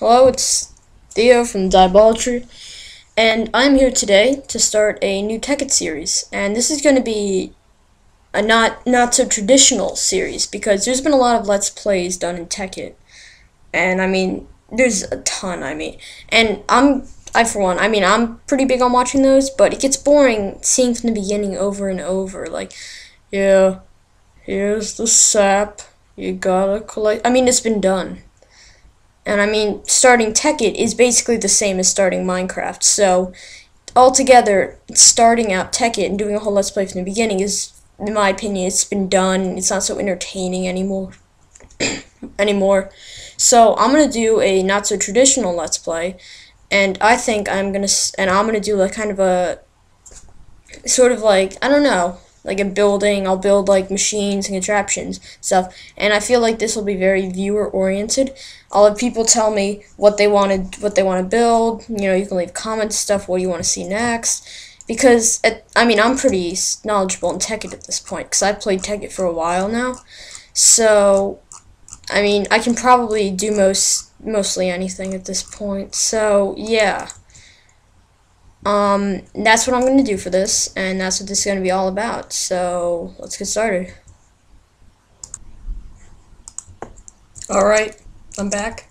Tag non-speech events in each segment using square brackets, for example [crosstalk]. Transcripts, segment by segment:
Hello, it's Theo from Diabolatry, and I'm here today to start a new Tekkit series. And this is going to be a not not so traditional series because there's been a lot of Let's Plays done in Tekkit, and I mean, there's a ton. I mean, and I'm I for one, I mean, I'm pretty big on watching those, but it gets boring seeing from the beginning over and over. Like, yeah, here's the sap. You gotta collect. I mean, it's been done and I mean, starting Tekkit is basically the same as starting Minecraft. So, altogether, starting out Tekkit and doing a whole Let's Play from the beginning is, in my opinion, it's been done. It's not so entertaining anymore. [clears throat] anymore. So, I'm gonna do a not so traditional Let's Play, and I think I'm gonna, and I'm gonna do like kind of a, sort of like, I don't know, like a building. I'll build like machines and contraptions stuff, and I feel like this will be very viewer oriented. I'll have people tell me what they wanted, what they want to build. You know, you can leave comments stuff. What you want to see next? Because at, I mean, I'm pretty knowledgeable in Tekkit at this point because I've played Tekkit for a while now. So, I mean, I can probably do most mostly anything at this point. So yeah. Um, that's what I'm going to do for this, and that's what this is going to be all about. So, let's get started. Alright, I'm back.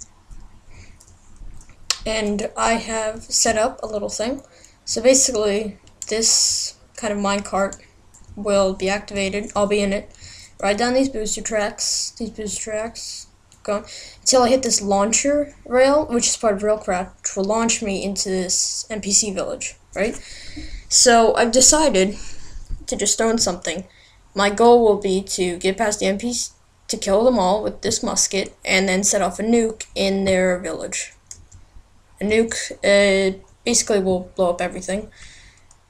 And I have set up a little thing. So basically, this kind of minecart will be activated. I'll be in it. Ride down these booster tracks, these booster tracks, until I hit this launcher rail, which is part of Railcraft, which will launch me into this NPC village, right? So I've decided to just in something. My goal will be to get past the NPC, to kill them all with this musket, and then set off a nuke in their village. A nuke uh, basically will blow up everything,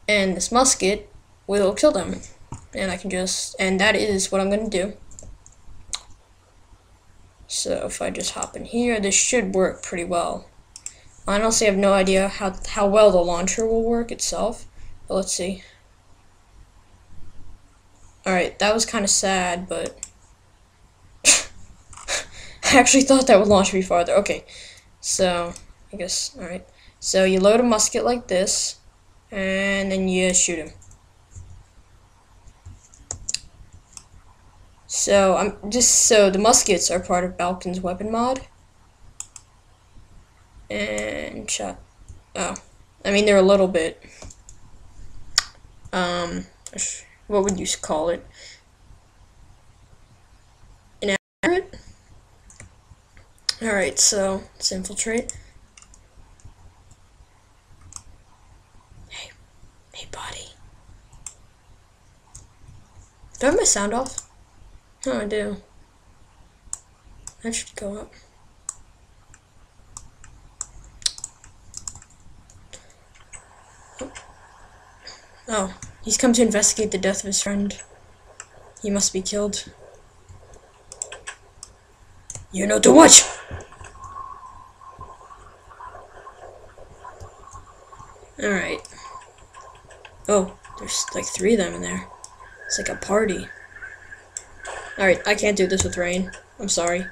and this musket will kill them. And I can just, and that is what I'm going to do. So if I just hop in here, this should work pretty well. I honestly have no idea how, how well the launcher will work itself, but let's see. Alright, that was kind of sad, but... [laughs] I actually thought that would launch me farther. Okay, so, I guess, alright. So you load a musket like this, and then you shoot him. So I'm just so the muskets are part of Balkon's weapon mod. And shot. Oh, I mean they're a little bit. Um, what would you call it? Inaccurate. All right, so let's infiltrate. Hey, hey, buddy. Do I have my sound off? Oh, I do. That should go up. Oh. oh, he's come to investigate the death of his friend. He must be killed. You know too much! Alright. Oh, there's like three of them in there. It's like a party. Alright, I can't do this with rain. I'm sorry.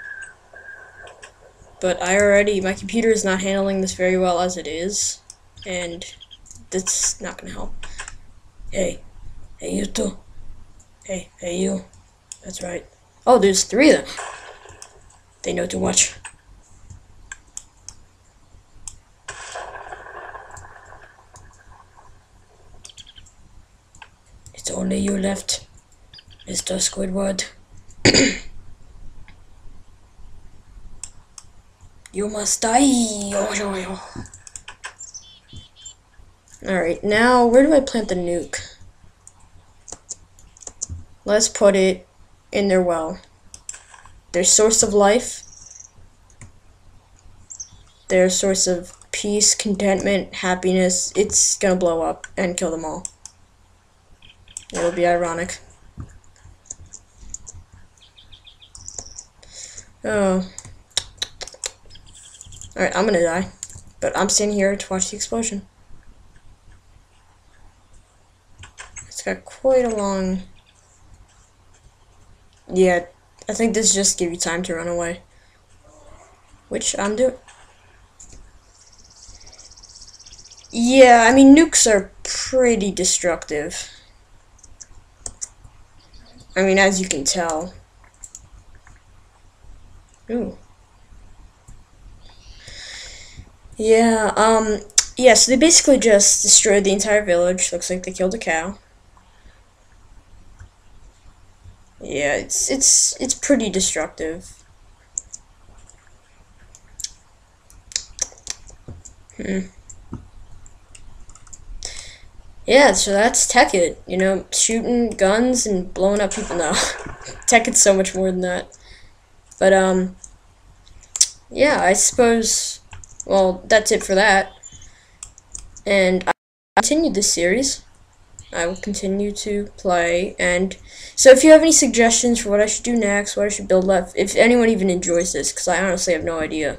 But I already, my computer is not handling this very well as it is. And that's not gonna help. Hey, hey you two. Hey, hey you. That's right. Oh, there's three of them. They know too much. It's only you left, Mr. Squidward. You must die. Oh, oh, oh. Alright, now where do I plant the nuke? Let's put it in their well. Their source of life. Their source of peace, contentment, happiness. It's gonna blow up and kill them all. It'll be ironic. Oh. Alright, I'm gonna die. But I'm standing here to watch the explosion. It's got quite a long... Yeah, I think this just give you time to run away. Which I'm doing. Yeah, I mean, nukes are pretty destructive. I mean, as you can tell. Ooh. Yeah, um, yeah, so they basically just destroyed the entire village. Looks like they killed a cow. Yeah, it's it's it's pretty destructive. Hmm. Yeah, so that's Tekkit. You know, shooting guns and blowing up people. No, [laughs] Tekkit's so much more than that. But um, yeah, I suppose. Well, that's it for that. And I continued this series. I will continue to play. And so, if you have any suggestions for what I should do next, what I should build left, if anyone even enjoys this, because I honestly have no idea.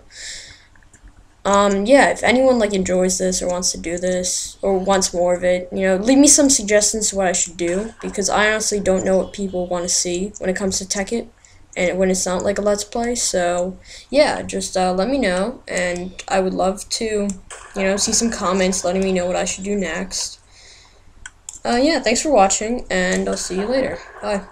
Um, yeah, if anyone like enjoys this or wants to do this or wants more of it, you know, leave me some suggestions to what I should do because I honestly don't know what people want to see when it comes to Tekkit and when it's not like a Let's Play. So, yeah, just uh, let me know and I would love to, you know, see some comments letting me know what I should do next. Uh, yeah, thanks for watching, and I'll see you later. Bye.